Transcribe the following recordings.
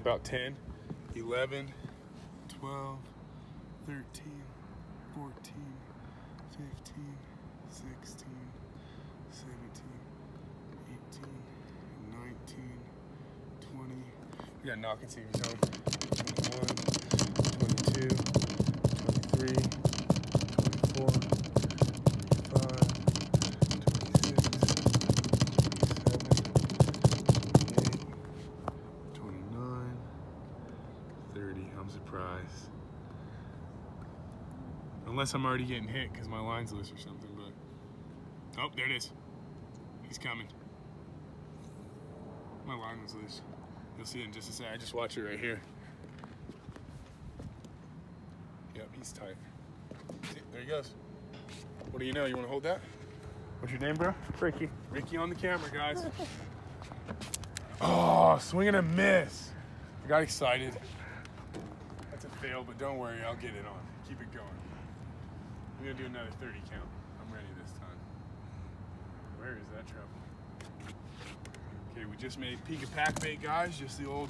About 10, 11, 12, 13, 14, 15, 16, 17, 18, 19, 20. We got knock and see home. 21, 22, 23, 24, 25, 26, 27, 28, 29, 30. I'm surprised. Unless I'm already getting hit because my line's loose or something, but. Oh, there it is. He's coming. My line was loose. You'll see it in just a second. I just watch it right here. Yep, he's tight. See, there he goes. What do you know? You want to hold that? What's your name, bro? Ricky. Ricky on the camera, guys. oh, swing and a miss. I got excited. That's a fail, but don't worry, I'll get it on. Keep it going. I'm gonna do another 30 count. I'm ready this time. Where is that trouble? Okay, we just made Pika Pack Bait, guys. Just the old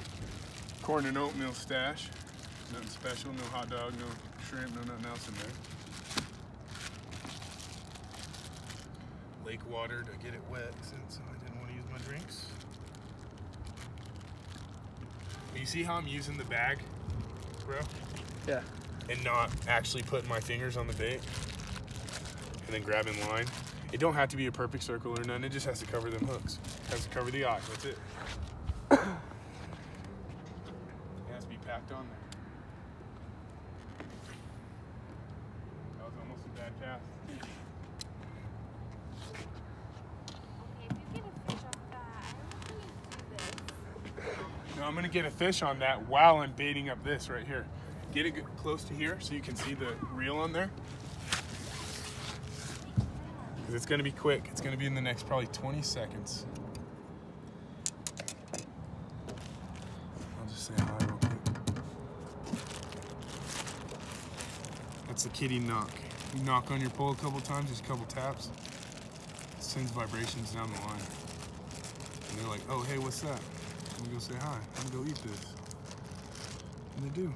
corn and oatmeal stash. Nothing special, no hot dog, no shrimp, no nothing else in there. Lake water to get it wet since I didn't want to use my drinks. You see how I'm using the bag, bro? Yeah. And not actually putting my fingers on the bait and then grabbing line. It don't have to be a perfect circle or none. It just has to cover them hooks. It has to cover the eye. That's it. it has to be packed on there. That was almost a bad cast. Okay, if you get a fish off that, I don't think you do this. Now I'm gonna get a fish on that while I'm baiting up this right here. Get it close to here so you can see the reel on there. Because it's gonna be quick. It's gonna be in the next probably 20 seconds. I'll just say hi real quick. That's the kitty knock. You knock on your pole a couple times, just a couple taps. It sends vibrations down the line. And they're like, oh, hey, what's that? I'm gonna go say hi. I'm gonna go eat this. And they do.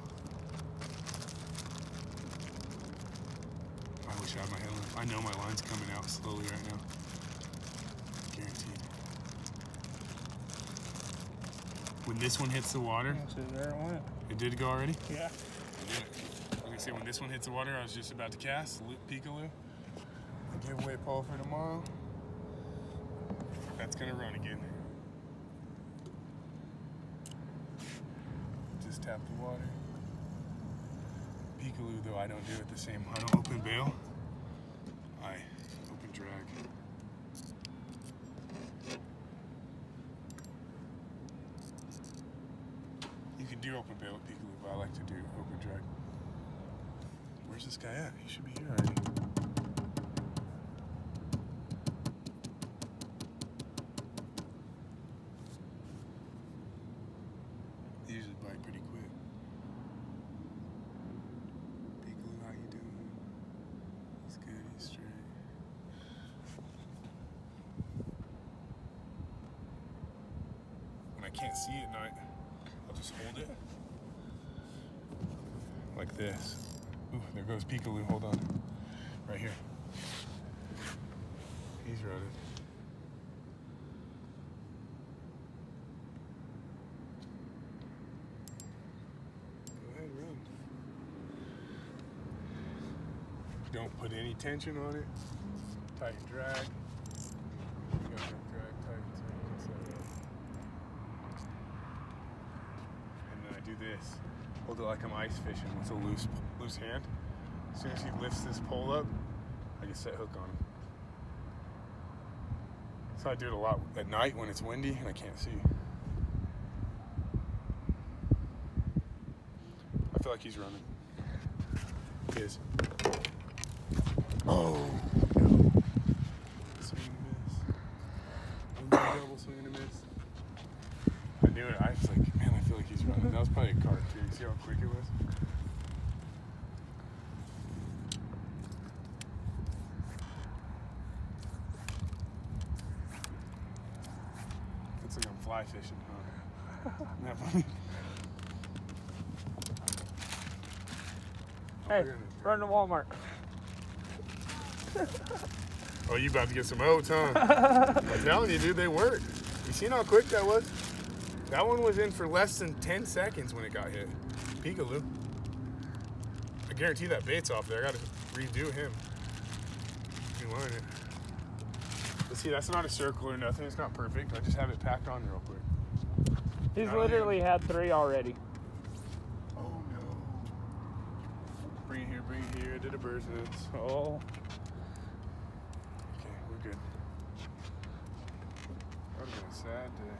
I wish I had my headlamp. I know my line's coming out slowly right now. Guaranteed. When this one hits the water, So there it went. it did go already? Yeah. I did it. Like I say, when this one hits the water, I was just about to cast Peekaloo. Giveaway pole for tomorrow. That's gonna run again. Just tap the water. Peekaloo, though, I don't do it the same. I don't open bail. I open drag. You can open bail with Peekaloo, but I like to do open drag. Where's this guy at? He should be here already. They usually pretty quick. How you doing? He's good, he's straight. I can't see at night, just hold it like this. Ooh, there goes Peekaloo. Hold on. Right here. He's rutted. Go ahead, run. Don't put any tension on it. Tight drag. You gotta drag tight so you can set it up. And then I do this. Hold it like I'm ice fishing with a loose loose hand. As soon as he lifts this pole up, I just set hook on him. So I do it a lot at night when it's windy and I can't see. I feel like he's running. He is. how quick it was? Looks like I'm fly fishing, huh? Isn't that funny? Hey, run to Walmart. oh, you about to get some oats, huh? I'm telling you, dude, they work. You seen how quick that was? That one was in for less than 10 seconds when it got hit. Peekaloo. I guarantee that bait's off there. I gotta redo him. Reline it. But see, that's not a circle or nothing. It's not perfect. I just have it packed on real quick. He's literally had three already. Oh no. Bring it here, bring it here. I did a bird's nest. Oh, Okay, we're good. That would have been a sad day.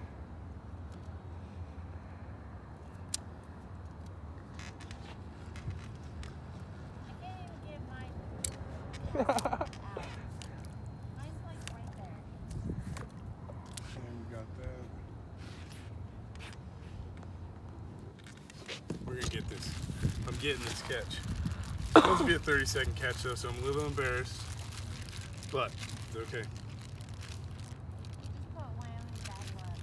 I can't even get mine out. Mine's like right there. Okay, we got that. We're gonna get this. I'm getting this catch. It's supposed to be a 30 second catch though, so I'm a little embarrassed. But it's okay. Just put Wyoming bad luck.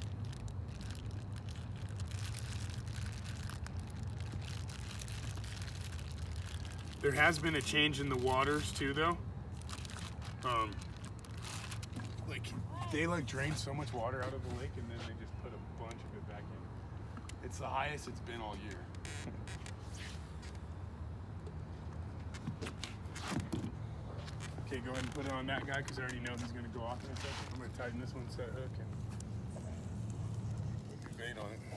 There has been a change in the waters too, though. Um, like they like drain so much water out of the lake, and then they just put a bunch of it back in. It's the highest it's been all year. Okay, go ahead and put it on that guy because I already know he's gonna go off in a second. I'm gonna tighten this one set hook and put your bait on it.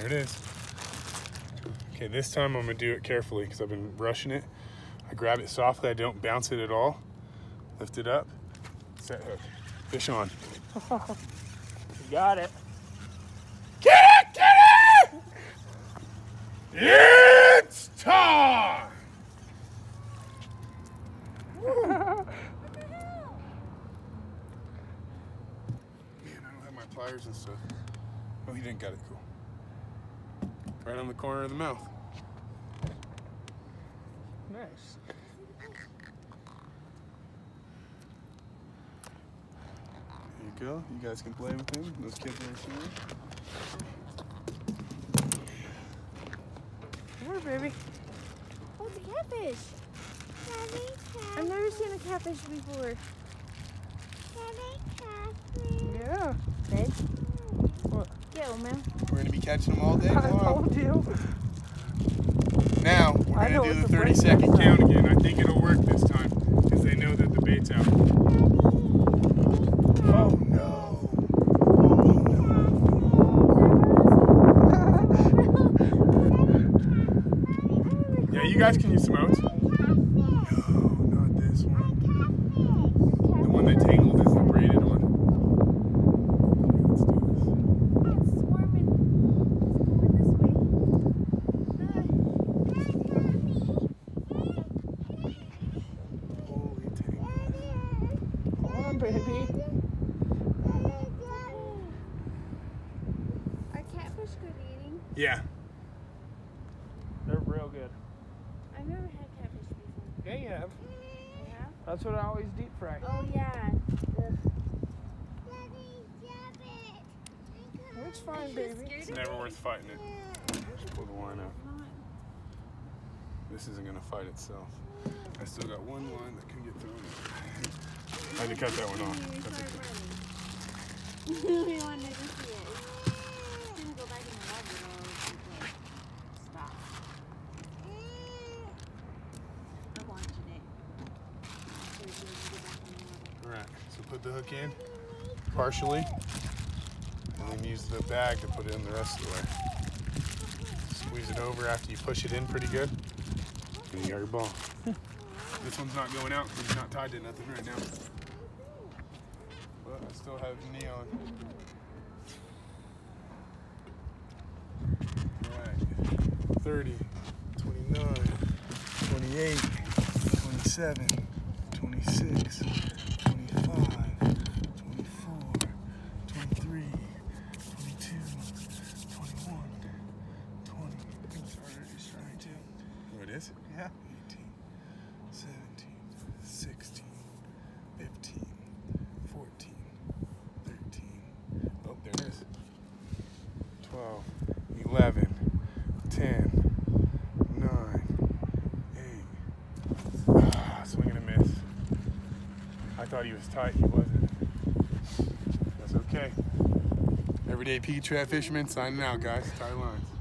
There it is. Okay, this time I'm gonna do it carefully because I've been rushing it. I grab it softly, I don't bounce it at all. Lift it up, set hook. Fish on. you got it. Get it! Get it! It's time! What the hell? Man, I don't have my pliers and stuff. Oh, he didn't got it. Cool. Right on the corner of the mouth. Nice. There you go. You guys can play with him. Those kids are sure. Come here, baby. Oh, it's a catfish. I've never seen a catfish before. Yeah. Babe? What? Go, man. We're gonna be catching them all day I told you. Now we're gonna do the a 30 break second count again. I think it'll work this time because they know that the bait's out. Oh no! Yeah, you guys can use some oats. No, not this one. The one that tangled is the braided one. Okay, let's do this. It's swarming. It's Holy tangle. Come on, baby. Are catfish good eating? Yeah. They're real good. I've never had catfish before. Yeah, you have. Yeah? That's what I always deep fry. Oh, yeah. Ugh. It's fine, She's baby. It's never worth fighting it. Just pull the line out. This isn't gonna fight itself. I still got one line that can get through. I had to cut that one off. We That's started okay. running. we wanted to see it. It's gonna go back in the water though. if we put- Stop. I'm watching it. So it's gonna go back in the water. All right. So put the hook in partially, and then use the bag to put it in the rest of the way. Squeeze it over after you push it in pretty good, and you got your ball. this one's not going out because it's not tied to nothing right now. But I still have neon. Alright. 30, 29, 28, 27, 26, 25, 24, 23, 22, 21, 20. I think it's already starting to. Oh, it is? Yeah. Yeah. 18, 17, 16, 15, 14, 13. Oh, there it is. 12, 11, 10, 9, 8. Ah, swing and a miss. I thought he was tight. He wasn't. That's okay. Everyday P Trap Fisherman signing out, guys. Tie lines.